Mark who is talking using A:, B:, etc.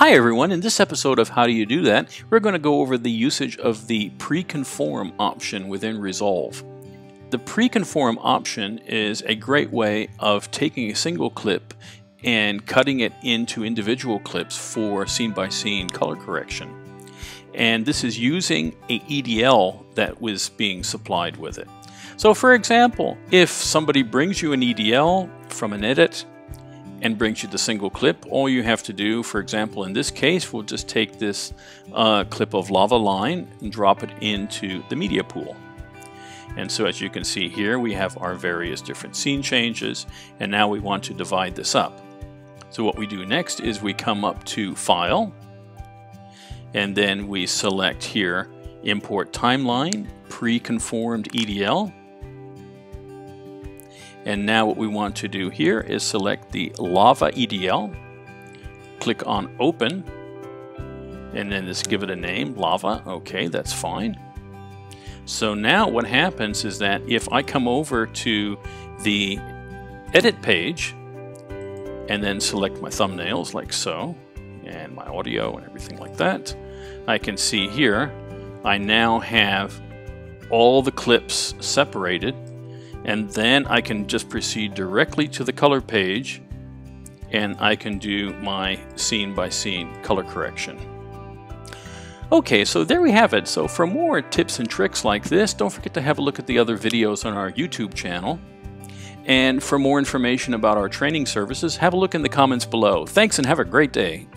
A: Hi everyone, in this episode of How Do You Do That, we're going to go over the usage of the pre-conform option within Resolve. The pre-conform option is a great way of taking a single clip and cutting it into individual clips for scene-by-scene -scene color correction. And this is using a EDL that was being supplied with it. So for example, if somebody brings you an EDL from an edit and brings you the single clip. All you have to do, for example, in this case, we'll just take this uh, clip of lava line and drop it into the media pool. And so as you can see here, we have our various different scene changes, and now we want to divide this up. So what we do next is we come up to File, and then we select here Import Timeline, Pre-Conformed EDL, and now what we want to do here is select the Lava EDL, click on Open, and then just give it a name, Lava. Okay, that's fine. So now what happens is that if I come over to the Edit page, and then select my thumbnails like so, and my audio and everything like that, I can see here I now have all the clips separated and then I can just proceed directly to the color page and I can do my scene by scene color correction. Okay, so there we have it. So for more tips and tricks like this, don't forget to have a look at the other videos on our YouTube channel. And for more information about our training services, have a look in the comments below. Thanks and have a great day.